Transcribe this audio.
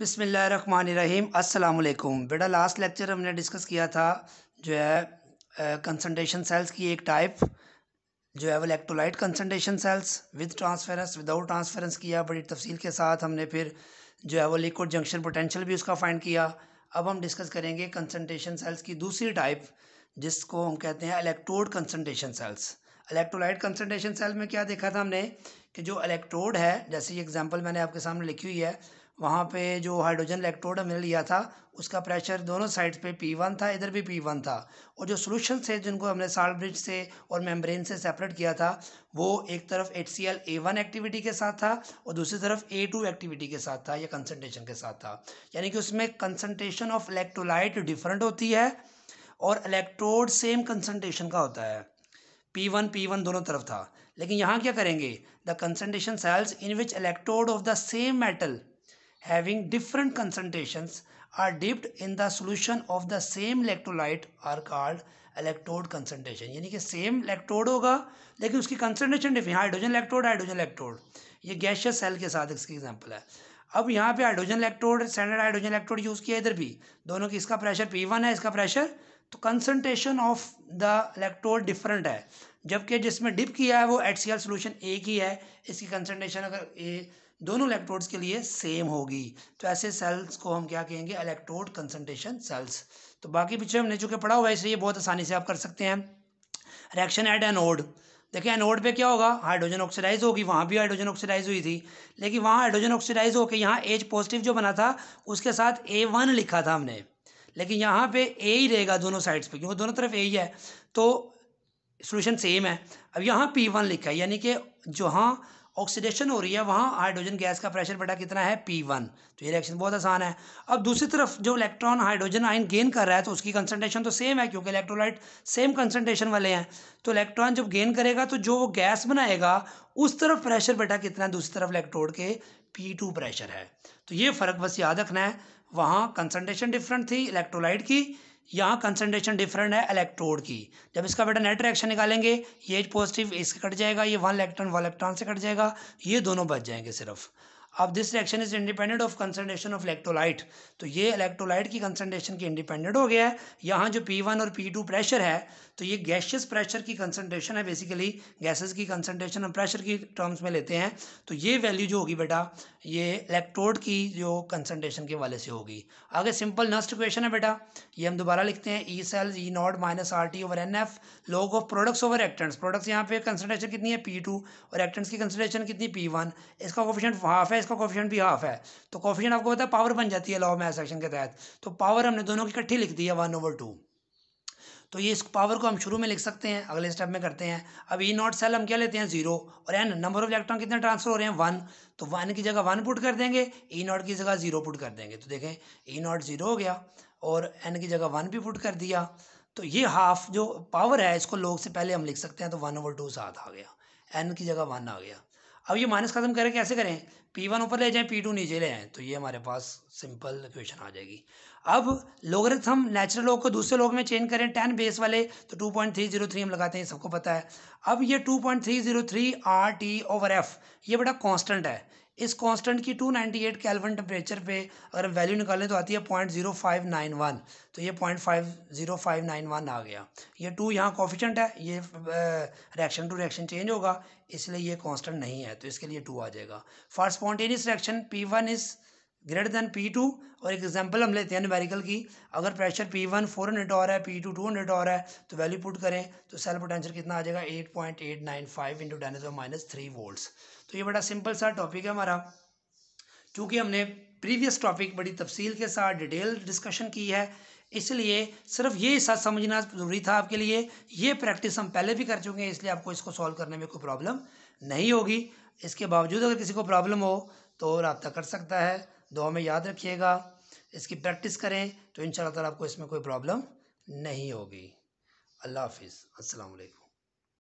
बिसमीम अस्सलाम बेटा लास्ट लेक्चर हमने डिस्कस किया था, जो है कंसनट्रेशन सेल्स की एक टाइप जो है, वो electrolyte concentration cells with transference without transference किया, बड़ी तफसील के साथ हमने फिर, जो है, वो लिक्विड जंक्शन पोटेंशियल भी उसका फाइंड किया। अब हम डिस्कस करेंगे कंसनट्रेशन सेल्स की दूसरी टाइप जिसको हम कहते हैं electrode concentration cells electrolyte concentration cell में क्या देखा था हमने? कि जो इलेक्ट्रोड है, जैसे ये एग्जांपल मैंने आपके सामने लिखी हुई है वहाँ पे जो हाइड्रोजन इलेक्ट्रोड हमने लिया था, उसका प्रेशर दोनों साइड्स पे पी वन था, इधर भी पी वन था। और जो सोल्यूशन से जिनको हमने साल्ट ब्रिज से और मेम्ब्रेन से सेपरेट किया था, वो एक तरफ़ H C L a one activity के साथ था और दूसरी तरफ़ ए टू एक्टिविटी के साथ था, या कंसनट्रेशन के साथ था। यानी कि उसमें कंसनट्रेशन ऑफ़ इलेक्ट्रोलाइट डिफरेंट होती है और इलेक्ट्रोड सेम कंसनट्रेशन का होता है। पी वन पी वन दोनों तरफ़ था। लेकिन यहाँ क्या करेंगे? The concentration cells in which electrode of the same metal having different concentrations are dipped in the solution of the same electrolyte are called electrode concentration यानी कि सेम इलेक्ट्रोड होगा, लेकिन उसकी concentration different hydrogen electrode hydrogen electrode ये gaseous cell के साथ इसकी example है। अब यहाँ पे hydrogen electrode standard hydrogen electrode use किया इधर भी। दोनों की, इसका प्रेशर पी वन है, इसका प्रेशर तो concentration of the electrode different है। जबकि जिसमें डिप किया है वो एच सी एल सोल्यूशन एक ही है। इसकी कंसनट्रेशन अगर ए दोनों इलेक्ट्रोड्स के लिए सेम होगी। तो ऐसे सेल्स को हम क्या कहेंगे? इलेक्ट्रोड कंसनट्रेशन सेल्स तो बाकी पीछे हमने चूँकि पढ़ा हुआ है, इसलिए बहुत आसानी से आप कर सकते हैं। रिएक्शन एट एनोड देखिए एनोड पे क्या होगा? हाइड्रोजन ऑक्सीडाइज होगी, वहाँ भी हाइड्रोजन ऑक्सीडाइज हुई थी। लेकिन वहाँ हाइड्रोजन ऑक्सीडाइज होकर यहाँ एच पॉजिटिव जो बना था, उसके साथ ए वन लिखा था हमने। लेकिन यहाँ पे ए ही रहेगा दोनों साइड्स पे, क्योंकि दोनों तरफ़ ए ही है। तो सोल्यूशन सेम है। अब यहाँ पी वन लिखा है, यानी कि जहाँ ऑक्सीडेशन हो रही है, वहाँ हाइड्रोजन गैस का प्रेशर बेटा कितना है? पी वन तो ये रिएक्शन बहुत आसान है। अब दूसरी तरफ़ जो इलेक्ट्रॉन हाइड्रोजन आइन गेन कर रहा है तो उसकी कंसनट्रेशन तो सेम है, क्योंकि इलेक्ट्रोलाइट सेम कंसनट्रेशन वाले हैं। तो इलेक्ट्रॉन जब गेन करेगा तो जो वो गैस बनाएगा, उस तरफ़ प्रेशर बेटा कितना है? दूसरी तरफ़ इलेक्ट्रोड के पी टू प्रेशर है। तो ये फ़र्क बस याद रखना है। वहाँ कंसनट्रेशन डिफरेंट थी इलेक्ट्रोलाइट की। यहाँ कंसनट्रेशन डिफरेंट है इलेक्ट्रोड की। जब इसका बेटा नेट रिएक्शन निकालेंगे, ये पॉजिटिव इससे कट जाएगा, ये वन इलेक्ट्रॉन वन इलेक्ट्रॉन से कट जाएगा, ये दोनों बच जाएँगे सिर्फ़। अब this reaction is independent of concentration of electrolyte तो ये इलेक्ट्रोलाइट की कंसनट्रेशन की इंडिपेंडेंट हो गया है। यहाँ जो पी वन और पी टू प्रेशर है तो ये गैशियस प्रेशर की कंसनट्रेशन है बेसिकली गैसेस की कंसनट्रेशन हम प्रेशर की टर्म्स में लेते हैं। तो ये वैल्यू जो होगी बेटा, ये इलेक्ट्रोड की जो कंसनट्रेशन के वाले से होगी। आगे सिंपल नस्ट इक्वेशन है बेटा, ये हम दोबारा लिखते हैं। E cells E naught minus R T over n F log of products over reactants products यहाँ पे कंसनट्रेशन कितनी है? पी टू और एक्टेंट्स की कंसनट्रेशन कितनी? पी वन इसका कोफिशेंट हाफ़ है, इसका कोफिशेंट भी हाफ़ है। तो कोफिशेंट आपको पता है पावर बन जाती है लॉ में सेक्शन के तहत। तो पावर हमने दोनों की इकट्ठी लिख दी है वन ओवर टू तो ये इस पावर को हम शुरू में लिख सकते हैं, अगले स्टेप में करते हैं। अब ई नॉट सेल हम क्या लेते हैं? ज़ीरो और एन नंबर ऑफ़ इलेक्ट्रॉन कितने ट्रांसफ़र हो रहे हैं? वन तो वन की जगह वन पुट कर देंगे ई नॉट की जगह ज़ीरो पुट कर देंगे। तो देखें ई नॉट ज़ीरो हो गया और एन की जगह वन भी पुट कर दिया। तो ये हाफ़ जो पावर है, इसको लोग से पहले हम लिख सकते हैं तो वन ओवर टू साथ आ गया। एन की जगह वन आ गया। अब ये माइनस खत्म करें, कैसे करें? पी वन ऊपर ले जाएँ पी टू नीचे ले जाएँ तो ये हमारे पास सिंपल इक्वेशन आ जाएगी। अब लोगरिथम नेचुरल लोग को दूसरे लोग में चेंज करें टेन बेस वाले तो two point three zero three हम लगाते हैं, सबको पता है। अब ये two point three zero three R T over F ये बड़ा कॉन्स्टेंट है। इस कांस्टेंट की 298 केल्विन टेम्परेचर पर अगर वैल्यू निकालें तो आती है point zero five nine one तो ये point five zero five nine one आ गया। ये टू यहाँ कॉफिशेंट है। ये रिएक्शन टू रिएक्शन चेंज होगा। इसलिए ये कांस्टेंट नहीं है। तो इसके लिए टू आ जाएगा। For spontaneous reaction P one is greater than P two, और एक एग्ज़ाम्पल हम लेते हैं न्यूमेरिकल की। अगर pressure P one four hundred और है पी टू टू हंड्रेड और है तो वैल्यू पुट करें तो सेल पोटेंशियल कितना आ जाएगा? Eight point eight nine five into ten minus three volts तो ये बड़ा सिंपल सा टॉपिक है हमारा। चूँकि हमने प्रीवियस टॉपिक बड़ी तफसील के साथ डिटेल डिस्कशन की है, इसलिए सिर्फ़ ये हिस्सा समझना ज़रूरी था आपके लिए। ये प्रैक्टिस हम पहले भी कर चुके हैं, इसलिए आपको इसको सॉल्व करने में कोई प्रॉब्लम नहीं होगी। इसके बावजूद अगर किसी को प्रॉब्लम हो तो रबता कर सकता है। दुआ में याद रखिएगा। इसकी प्रैक्टिस करें तो इन ताला आपको इसमें कोई प्रॉब्लम नहीं होगी। अल्लाह हाफिज़। अस्सलाम